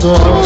door.